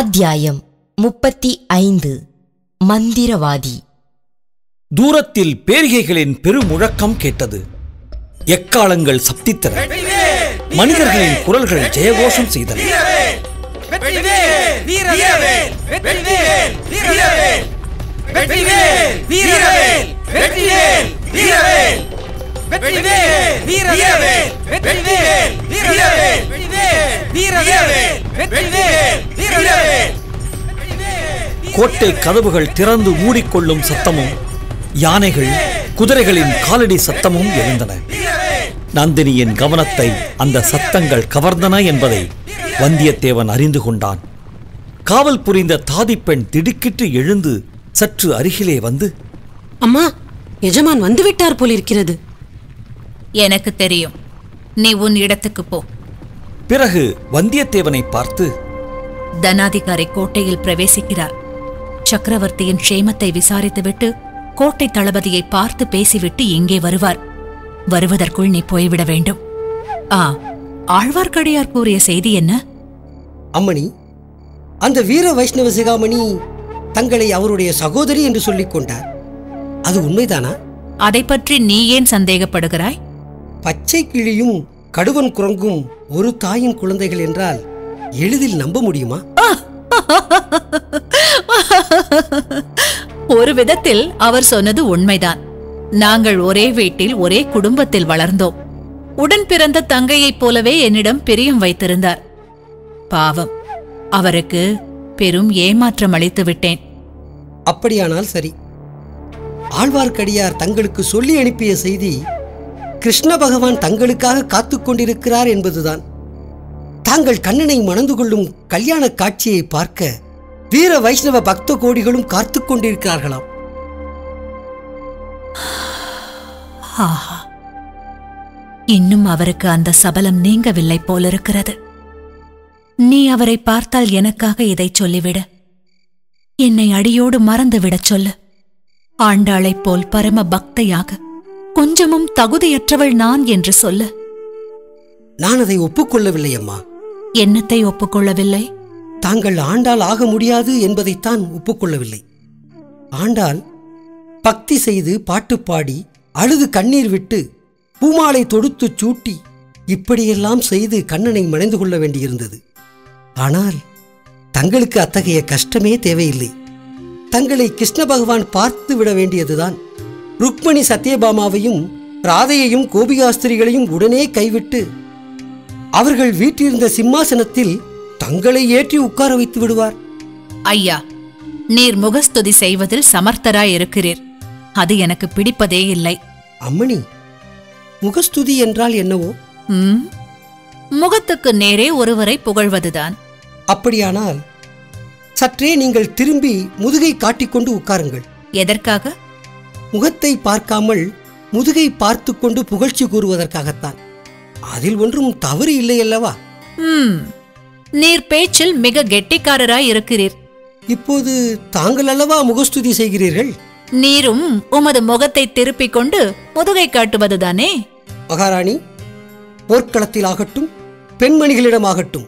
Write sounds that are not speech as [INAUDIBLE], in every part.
அத்தியாயம் முப்பத்தி ஐந்து மந்திரவாதி தூரத்தில் பேரிகைகளின் பெருமுழக்கம் கேட்டது எக்காலங்கள் சப்தித்தன மனிதர்களின் குரல்கள் ஜெயகோஷம் செய்தன கோட்டை கதவுகள் திறந்து மூடிக்கொள்ளும் சத்தமும் யானைகள் குதிரைகளின் காலடி சத்தமும் எழுந்தன. நந்தினியின் கவனத்தை அந்த சத்தங்கள் கவர்ந்தன என்பதை வந்தியத்தேவன் அறிந்து கொண்டான். காவல் புரிந்த தாதிப்பெண் திடுக்கிட்டு எழுந்து சற்று அருகிலே வந்து அம்மா எஜமான் வந்து விட்டார் போலிருக்கிறது. எனக்கு தெரியும். நீ உன் இடத்துக்கு போ. பிறகு வந்தியத்தேவனை பார்த்து தனாதிகாரி கோட்டையில் பிரவேசிக்கிறார். சக்கரவர்த்தியின் க்ஷேமத்தை விசாரித்துவிட்டு கோட்டை தளபதியை பார்த்து பேசிவிட்டு இங்கே வருவார். வருவதற்குள் நீ போய்விட வேண்டும். ஆ ஆழ்வார்க்கடியார் கூறிய செய்தி என்ன? அம்மணி அந்த வீர வைஷ்ணவ சிகாமணி தங்களை அவருடைய சகோதரி என்று சொல்லிக் கொண்டார். அது உண்மைதானா? அதை பற்றி நீ ஏன் சந்தேகப்படுகிறாய்? பச்சை கிளியும் கடுவன் குரங்கும் ஒரு தாயின் குழந்தைகள் என்றால் எளிதில் நம்ப முடியுமா? ஒரு விதத்தில் அவர் சொன்னது உண்மைதான். நாங்கள் ஒரே வீட்டில் ஒரே குடும்பத்தில் வளர்ந்தோம். உடன் பிறந்த தங்கையைப் போலவே என்னிடம் பிரியம் வைத்திருந்தார். பாவம். அவருக்கு பெரும் ஏமாற்றம் அளித்து விட்டேன். அப்படியானால் சரி. ஆழ்வார்க்கடியார் தங்களுக்கு சொல்லி அனுப்பிய செய்தி கிருஷ்ண பகவான் தங்களுக்காக காத்துக்கொண்டிருக்கிறார் என்பதுதான். தாங்கள் கண்ணனை மணந்து கொள்ளும் கல்யாண காட்சியை பார்க்க வீர வைஷ்ணவ பக்த கோடிகளும் காத்துக் கொண்டிருக்கிறார்களாம். ஆஹா. இன்னும் அவருக்கு அந்த சபலம் நீங்கவில்லை போலிருக்கிறது. நீ அவரை பார்த்தால் எனக்காக இதைச் சொல்லிவிடு. என்னை அடியோடு மறந்துவிடச் சொல்லு. ஆண்டாளைப் போல் பரம பக்தையாக கொஞ்சமும் தகுதியற்றவள் நான் என்று சொல்லு. நான் அதை ஒப்புக்கொள்ளவில்லை அம்மா என்னத்தை ஒப்புக்கொள்ளவில்லை? தாங்கள் ஆண்டால் ஆக முடியாது என்பதைத்தான் ஒப்புக்கொள்ளவில்லை. ஆண்டாள் பக்தி செய்து பாட்டு பாடி அழுது கண்ணீர் விட்டு பூமாலை தொடுத்துச் சூட்டி இப்படியெல்லாம் செய்து கண்ணனை மணந்து கொள்ள வேண்டியிருந்தது. ஆனால் தங்களுக்கு அத்தகைய கஷ்டமே தேவையில்லை. தங்களை கிருஷ்ண பகவான் பார்த்து விட வேண்டியதுதான். ருக்மணி சத்யபாமாவையும் ராதையையும் கோபிகாஸ்திரிகளையும் உடனே கைவிட்டு அவர்கள் வீட்டிருந்த சிம்மாசனத்தில் தங்களை ஏற்றி உட்கார வைத்து விடுவார். ஐயா நீர் முகஸ்துதி செய்வதில் சமர்த்தராய் இருக்கிறீர் அது எனக்கு பிடிப்பதே இல்லை. அம்மணி முகஸ்துதி என்றால் என்னவோ? ம் முகத்துக்கு நேரே ஒருவரை புகழ்வதுதான். அப்படியானால் சற்றே நீங்கள் திரும்பி முதுகை காட்டிக்கொண்டு உட்காருங்கள். எதற்காக? முகத்தை பார்க்காமல் முதுகை பார்த்து கொண்டு புகழ்ச்சி கூறுவதற்காகத்தான். அதில் ஒன்றும் தவறு இல்லை அல்லவா? ம் நீர் பேச்சில் மிக கெட்டிக்காரராய் இருக்கிறீர். இப்போது தாங்கள் அல்லவா முகஸ்துதி செய்கிறீர்கள்? நீரும் உமது முகத்தை திருப்பிக் கொண்டு முதுகை காட்டுவதுதானே? மகாராணி போர்க்களத்தில் ஆகட்டும் பெண்மணிகளிடமாகட்டும்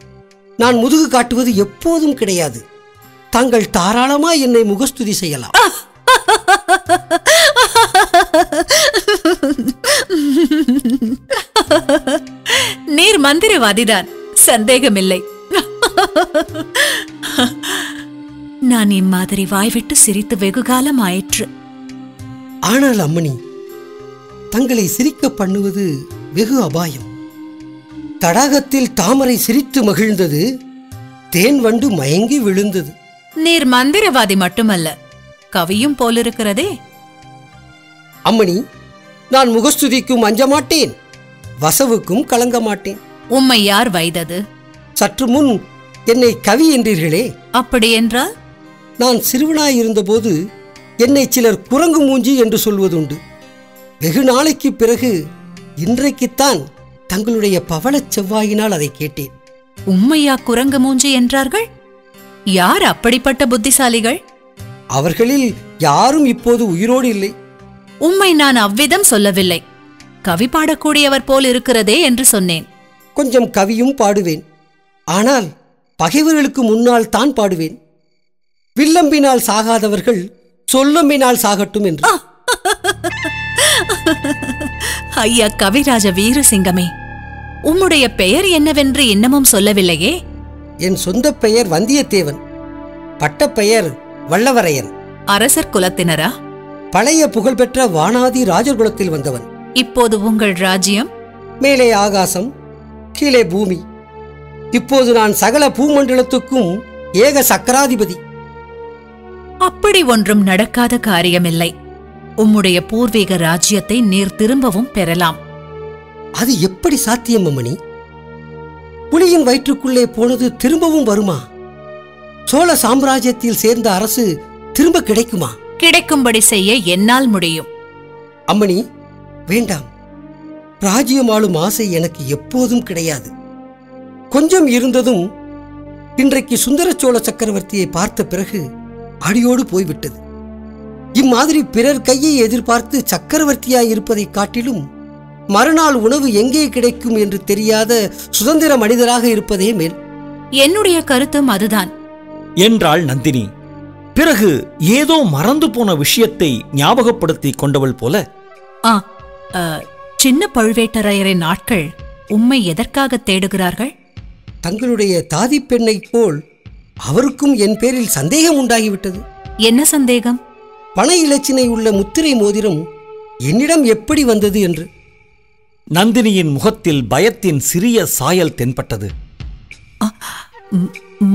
நான் முதுகு காட்டுவது எப்போதும் கிடையாது. தாங்கள் தாராளமாய் என்னை முகஸ்துதி செய்யலாம். நீர் மந்திரவாதிதான் சந்தேகமில்லை. [LAUGHS] நான் இம்மாதிரி வாய்விட்டு சிரித்து வெகுகாலம் ஆயிற்று. ஆனால் அம்மணி தங்களை சிரிக்க பண்ணுவது வெகு அபாயம். தடாகத்தில் தாமரை சிரித்து மகிழ்ந்தது தேன் வண்டு மயங்கி விழுந்தது. நீர் மந்திரவாதி மட்டுமல்ல கவியும் போலிருக்கிறதே. அம்மணி நான் முகஸ்துதிக்கும் அஞ்ச மாட்டேன் வசவுக்கும் கலங்க மாட்டேன். உம்மை யார் வைத்தது? சற்று முன் என்னை கவி என்றீர்களே? அப்படியென்றால் நான் சிறுவனாயிருந்தபோது என்னை சிலர் குரங்கு மூஞ்சி என்று சொல்வதுண்டு. வெகு நாளைக்கு பிறகு இன்றைக்குத்தான் தங்களுடைய பவளச் செவ்வாயினால் அதை கேட்டேன். உம்மையா குரங்கு மூஞ்சி என்றார்கள்? யார் அப்படிப்பட்ட புத்திசாலிகள்? அவர்களில் யாரும் இப்போது உயிரோடு இல்லை. உம்மை நான் அவ்விதம் சொல்லவில்லை. கவி பாடக்கூடியவர் போல் இருக்கிறதே என்று சொன்னேன். கொஞ்சம் கவியும் பாடுவேன். ஆனால் பகைவர்களுக்கு முன்னால் தான் பாடுவேன். வில்லம்பினால் சாகாதவர்கள் சொல்லம்பினால் சாகட்டும் என்று. [LAUGHS] ஐயா கவிராஜ வீரசிங்கமே உம்முடைய பெயர் என்னவென்று இன்னமும் சொல்லவில்லையே? என் சொந்த பெயர் வந்தியத்தேவன் பட்டப்பெயர் வல்லவரையன். அரசர் குலத்தினரா? பழைய புகழ்பெற்ற வானாதி ராஜகுலத்தில் வந்தவன். இப்போது உங்கள் ராஜ்யம்? மேலே ஆகாசம் கீழே பூமி. இப்போது நான் சகல பூமண்டலத்துக்கும் ஏக சக்கராதிபதி. அப்படி ஒன்றும் நடக்காத காரியமில்லை. உம்முடைய பூர்வீக ராஜ்யத்தை நீர் திரும்பவும் பெறலாம். அது எப்படி சாத்தியம் அம்மணி? புலியின் வயிற்றுக்குள்ளே போனது திரும்பவும் வருமா? சோழ சாம்ராஜ்யத்தில் சேர்ந்த அரசு திரும்ப கிடைக்குமா? கிடைக்கும்படி செய்ய என்னால் முடியும். அம்மணி வேண்டாம். ராஜ்யம் ஆளும் ஆசை எனக்கு எப்போதும் கிடையாது. கொஞ்சம் இருந்ததும் இன்றைக்கு சுந்தர சோழ சக்கரவர்த்தியை பார்த்த பிறகு அடியோடு போய்விட்டது. இம்மாதிரி பிறர் கையை எதிர்பார்த்து சக்கரவர்த்தியாய் இருப்பதைக் காட்டிலும் மறுநாள் உணவு எங்கே கிடைக்கும் என்று தெரியாத சுதந்திர மனிதராக இருப்பதே மேல். என்னுடைய கருத்தும் அதுதான். என்றாள் நந்தினி. பிறகு ஏதோ மறந்து போன விஷயத்தை ஞாபகப்படுத்திக் கொண்டவள் போல. ஆ சின்ன பழுவேட்டரையரின் ஆட்கள் உம்மை எதற்காக தேடுகிறார்கள்? தங்களுடைய தாதி பெண்ணைப் போல் அவருக்கும் என் பேரில் சந்தேகம் உண்டாகிவிட்டது. என்ன சந்தேகம்? பண இலச்சினை உள்ள முத்திரை மோதிரம் என்னிடம் எப்படி வந்தது என்று. நந்தினியின் முகத்தில் பயத்தின் சிறிய சாயல் தென்பட்டது.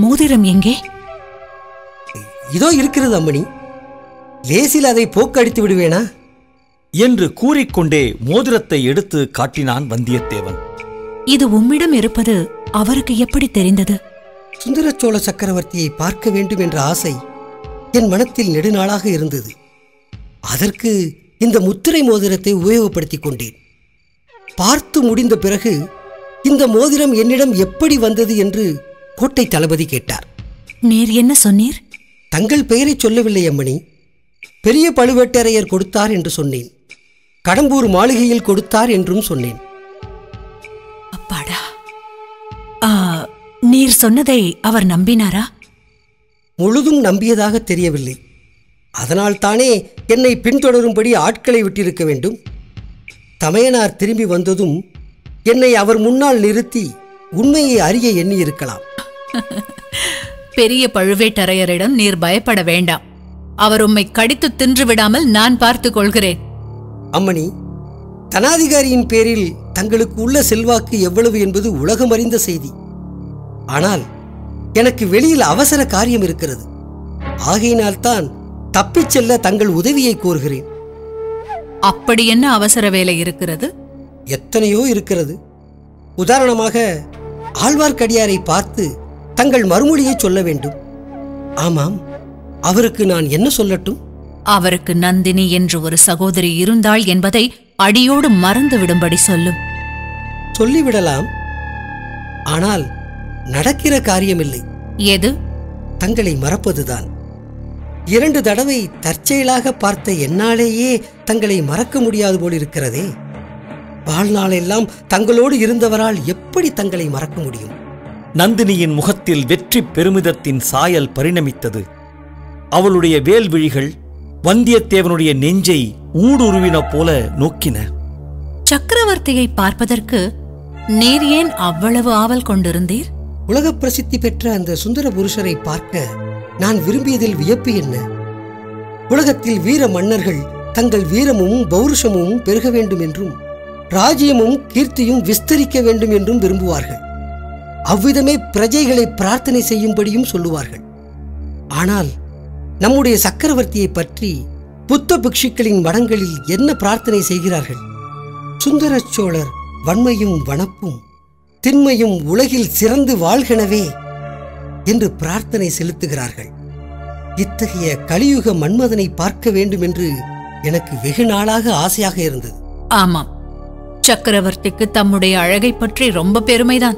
மோதிரம் எங்கே? இதோ இருக்கிறது அம்மணி. லேசில் அதை போக்கடித்து விடுவேனா? என்று கூறிக்கொண்டே மோதிரத்தை எடுத்து காட்டினான் வந்தியத்தேவன். இது உம்மிடம் இருப்பது அவருக்கு எப்படி தெரிந்தது? சுந்தர சோழ சக்கரவர்த்தியை பார்க்க வேண்டும் என்ற ஆசை என் மனத்தில் நெடுநாளாக இருந்தது. அதற்கு இந்த முத்திரை மோதிரத்தை உபயோகப்படுத்திக் கொண்டேன். பார்த்து முடிந்த பிறகு இந்த மோதிரம் என்னிடம் எப்படி வந்தது என்று கோட்டை தளபதி கேட்டார். நீர் என்ன சொன்னீர்? தங்கள் பெயரை சொல்லவில்லை அம்மணி. பெரிய பழுவேட்டரையர் கொடுத்தார் என்று சொன்னேன். கடம்பூர் மாளிகையில் கொடுத்தார் என்றும் சொன்னேன். அப்பாடா. நீர் சொன்னதை அவர் நம்பினாரா? முழுதும் நம்பியதாக தெரியவில்லை. அதனால் தானே என்னை பின்தொடரும்படி ஆட்களை விட்டிருக்க வேண்டும். தமையனார் திரும்பி வந்ததும் என்னை அவர் முன்னால் நிறுத்தி உண்மையை அறிய எண்ணியிருக்கலாம். [LAUGHS] பெரிய பழுவேட்டரையரிடம் நீர் பயப்பட வேண்டாம். அவர் உம்மை கடித்து தின்று விடாமல் நான் பார்த்துக் கொள்கிறேன். அம்மணி தனாதிகாரியின் பேரில் தங்களுக்கு உள்ள செல்வாக்கு எவ்வளவு என்பது உலகம் அறிந்த செய்தி. ஆனால் எனக்கு வெளியில் அவசர காரியம் இருக்கிறது. ஆகையினால்தான் தப்பிச் செல்ல தங்கள் உதவியை கோருகிறேன். அப்படி என்ன அவசர வேலை இருக்கிறது? எத்தனையோ இருக்கிறது. உதாரணமாக ஆழ்வார்க்கடியாரை பார்த்து தங்கள் மறுமொழியை சொல்ல வேண்டும். ஆமாம் அவருக்கு நான் என்ன சொல்லட்டும்? அவருக்கு நந்தினி என்று ஒரு சகோதரி இருந்தாள் என்பதை அடியோடு மறந்து விடும்படி சொல்லும். சொல்லிவிடலாம். ஆனால் நடக்கிற காரியமில்லை. எது? தங்களை மறப்பதுதான். இரண்டு தடவை தற்செயலாக பார்த்த என்னாலேயே தங்களை மறக்க முடியாது போல் இருக்கிறதே வாழ்நாளெல்லாம் தங்களோடு இருந்தவரால் எப்படி தங்களை மறக்க முடியும்? நந்தினியின் முகத்தில் வெற்றி பெருமிதத்தின் சாயல் பரிணமித்தது. அவளுடைய வேல்விழிகள் வந்தியத்தேவனுடைய நெஞ்சை ஊடுருவின போல நோக்கின. சக்கரவர்த்தியை பார்ப்பதற்கு நீர் ஏன் அவ்வளவு ஆவல் கொண்டிருந்தீர்? உலக பிரசித்தி பெற்ற அந்த சுந்தர புருஷரை பார்க்க நான் விரும்பியதில் வியப்பு என்ன? உலகத்தில் வீர மன்னர்கள் தங்கள் வீரமும் பௌருஷமும் பெருக வேண்டும் என்றும் ராஜ்யமும் கீர்த்தியும் விஸ்தரிக்க வேண்டும் என்றும் விரும்புவார்கள். அவ்விதமே பிரஜைகளை பிரார்த்தனை செய்யும்படியும் சொல்லுவார்கள். ஆனால் நம்முடைய சக்கரவர்த்தியை பற்றி புத்த பிக்ஷுக்களின் மடங்களில் என்ன பிரார்த்தனை செய்கிறார்கள்? சுந்தர சோழர் வன்மையும் வனப்பும் திண்மையும் உலகில் சிறந்து வாழ்கனவே என்று பிரார்த்தனை செலுத்துகிறார்கள். இத்தகைய கலியுக மன்மதனை பார்க்க வேண்டும் என்று எனக்கு வெகு நாளாக ஆசையாக இருந்தது. ஆமாம். சக்கரவர்த்திக்கு தம்முடைய அழகை பற்றி ரொம்ப பெருமைதான்.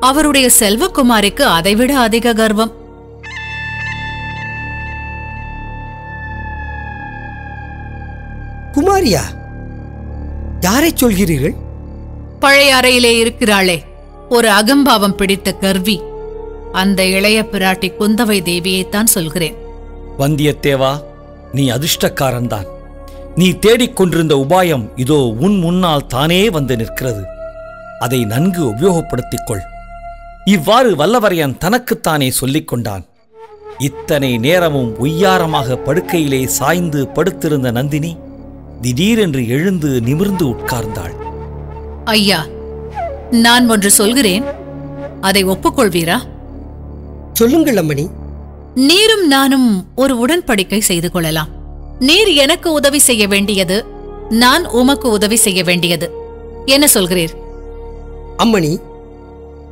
அவருடைய செல்வகுமாரிக்கு அதைவிட அதிக கர்வம். குமாரியா யாரைச் சொல்கிறீர்கள்? பழைய அறையிலே இருக்கிறாளே. ஒரு அகம்பாவம் பிடித்த கர்வி. அந்த இளைய பிராட்டி குந்தவை தேவியைத்தான் சொல்கிறேன். வந்தியத்தேவா நீ அதிர்ஷ்டக்காரன்தான். நீ தேடிக்கொண்டிருந்த உபாயம் இதோ உன் முன்னால் தானே வந்து நிற்கிறது. அதை நன்கு உபயோகப்படுத்திக் கொள். இவ்வாறு வல்லவரையன் தனக்குத்தானே சொல்லிக் கொண்டான். இத்தனை நேரமும் ஒய்யாரமாக படுக்கையிலே சாய்ந்து படுத்திருந்த நந்தினி திடீரென்று எழுந்து நிமிர்ந்து உட்கார்ந்தாள். ஐயா நான் ஒன்று சொல்கிறேன். அதை ஒப்புக்கொள்வீரா? சொல்லுங்கள் அம்மணி. நீரும் நானும் ஒரு உடன்படிக்கை செய்து கொள்ளலாம். நீர் எனக்கு உதவி செய்ய வேண்டியது நான் உமக்கு உதவி செய்ய வேண்டியது. என்ன சொல்கிறீர்? அம்மணி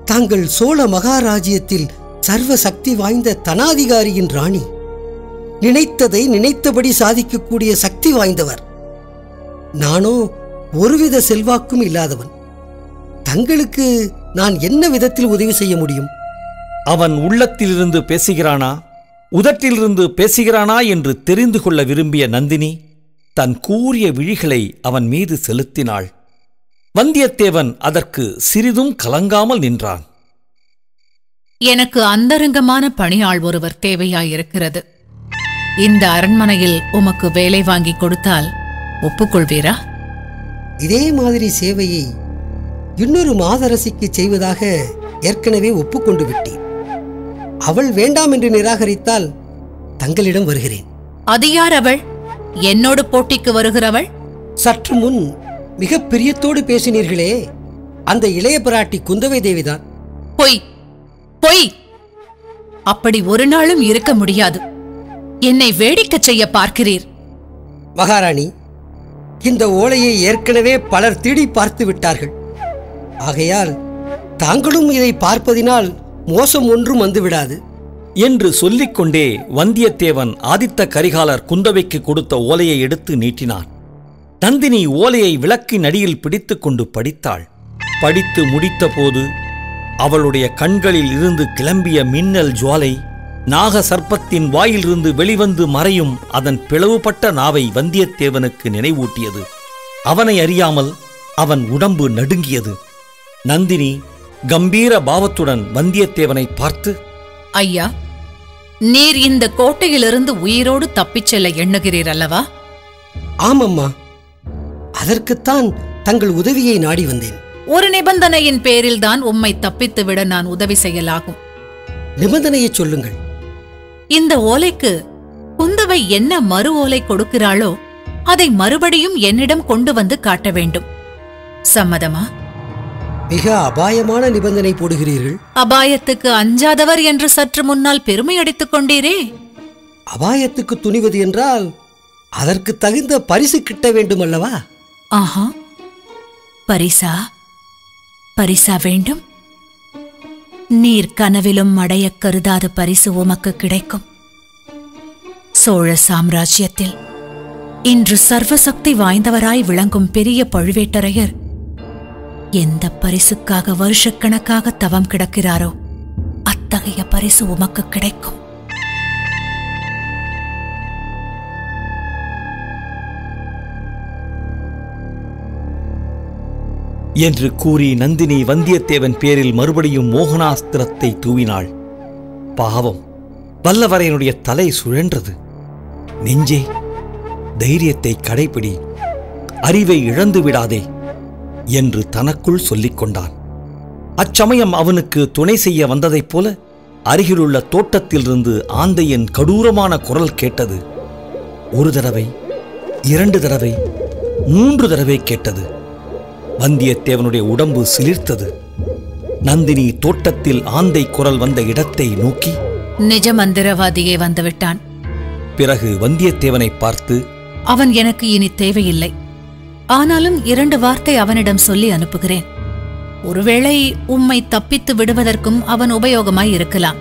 தாங்கள் சோழ மகாராஜ்யத்தில் சர்வ சக்தி வாய்ந்த தனாதிகாரியின் ராணி. நினைத்ததை நினைத்தபடி சாதிக்கக்கூடிய சக்தி வாய்ந்தவர். நானோ ஒருவித செல்வாக்கும் இல்லாதவன். தங்களுக்கு நான் என்ன விதத்தில் உதவி செய்ய முடியும்? அவன் உள்ளத்திலிருந்து பேசுகிறானா? உதட்டிலிருந்து பேசுகிறானா என்று தெரிந்து கொள்ள விரும்பிய நந்தினி தன் கூரிய விழிகளை அவன் மீது செலுத்தினாள். வந்தியத்தேவன் அதற்கு சிறிதும் கலங்காமல் நின்றான். எனக்கு அந்தரங்கமான பணியாள் ஒருவர் தேவையாயிருக்கிறது. இந்த அரண்மனையில் உமக்கு வேலை வாங்கி கொடுத்தால் ஒப்புக்கொள்வீரா? இதே மாதிரி சேவையை இன்னொரு மாதரசிக்கு செய்வதாக ஏற்கனவே ஒப்புக்கொண்டு விட்டேன். அவள் வேண்டாம் என்று நிராகரித்தால் தங்களிடம் வருகிறேன். அது யார் அவள்? என்னோடு போட்டிக்கு வருகிறவள்? சற்று முன் மிக பிரியத்தோடு பேசினீர்களே அந்த இளைய பிராட்டி குந்தவை தேவிதான். பொய் பொய்! அப்படி ஒரு நாளும் இருக்க முடியாது. என்னை வேடிக்கை செய்ய பார்க்கிறீர். மகாராணி இந்த ஓலையை ஏற்கனவே பலர் தேடி பார்த்து விட்டார்கள். ஆகையால் தாங்களும் இதை பார்ப்பதினால் மோசம் ஒன்றும் வந்துவிடாது. என்று சொல்லிக்கொண்டே வந்தியத்தேவன் ஆதித்த கரிகாலர் குந்தவைக்கு கொடுத்த ஓலையை எடுத்து நீட்டினான். நந்தினி ஓலையை விளக்கின் அடியில் பிடித்துக்கொண்டு படித்தாள். படித்து முடித்தபோது அவளுடைய கண்களில் இருந்து கிளம்பிய மின்னல் ஜுவாலை நாக சர்ப்பத்தின் வாயிலிருந்து வெளிவந்து மறையும் அதன் பிளவுபட்ட நாவை வந்தியத்தேவனுக்கு நினைவூட்டியது. அவனை அறியாமல் அவன் உடம்பு நடுங்கியது. நந்தினி கம்பீர பாவத்துடன் வந்தியத்தேவனை பார்த்து ஐயா நீர் இந்த கோட்டையிலிருந்து உயிரோடு தப்பிச் செல்ல எண்ணுகிறீர் அல்லவா? ஆமம்மா. அதற்குத்தான் தங்கள் உதவியை நாடி வந்தேன். ஒரு நிபந்தனையின் பேரில்தான் உம்மை தப்பித்து விட நான் உதவி செய்யலாகும். நிபந்தனையை சொல்லுங்கள். இந்த ஓலைக்கு குந்தவை என்ன மறு ஓலை கொடுக்கிறாளோ அதை மறுபடியும் என்னிடம் கொண்டு வந்து காட்ட வேண்டும். சம்மதமா? மிக அபாயமான நிபந்தனை போடுகிறீர்கள். அபாயத்துக்கு அஞ்சாதவர் என்று சற்று முன்னால் பெருமை அடித்துக் கொண்டீரே. அபாயத்துக்கு துணிவது என்றால் அதற்கு தகுந்த பரிசு கிட்ட வேண்டும் அல்லவா? ஆஹா. பரிசா? பரிசா வேண்டும்? நீர் கனவிலும் அடையக் கருதாத பரிசு உமக்கு கிடைக்கும். சோழ சாம்ராஜ்யத்தில் இன்று சர்வசக்தி வாய்ந்தவராய் விளங்கும் பெரிய பழுவேட்டரையர் எந்த பரிசுக்காக வருஷக்கணக்காக தவம் கிடக்கிறாரோ அத்தகைய பரிசு உமக்கு கிடைக்கும். என்று கூறி நந்தினி வந்தியத்தேவன் பேரில் மறுபடியும் மோகனாஸ்திரத்தை தூவினாள். பாவம் வல்லவரையனுடைய தலை சுழன்றது. நெஞ்சே தைரியத்தை கடைப்பிடி அறிவை இழந்து விடாதே என்று தனக்குள் சொல்லிக் கொண்டான். அச்சமயம் அவனுக்கு துணை செய்ய வந்ததைப் போல அருகிலுள்ள தோட்டத்திலிருந்து ஆந்தையின் கடூரமான குரல் கேட்டது. ஒரு தடவை இரண்டு தடவை மூன்று தடவை கேட்டது. வந்தியத்தேவனுடைய உடம்பு சிலிர்த்தது. நந்தினி தோட்டத்தில் ஆந்தை குரல் வந்த இடத்தை நோக்கி நிஜ மந்திரவாதியே வந்துவிட்டான். பிறகு வந்தியத்தேவனை பார்த்து அவன் எனக்கு இனி தேவையில்லை. ஆனாலும் இரண்டு வார்த்தை அவனிடம் சொல்லி அனுப்புகிறேன். ஒருவேளை உம்மை தப்பித்து விடுவதற்கும் அவன் உபயோகமாய் இருக்கலாம்.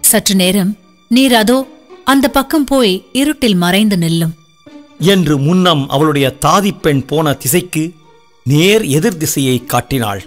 சற்று நேரம் நீர் அதோ அந்த பக்கம் போய் இருட்டில் மறைந்து நில்லும். என்று முன்னம் அவளுடைய தாதிப்பெண் போன திசைக்கு நேர் எதிர் திசையை காட்டினாள்.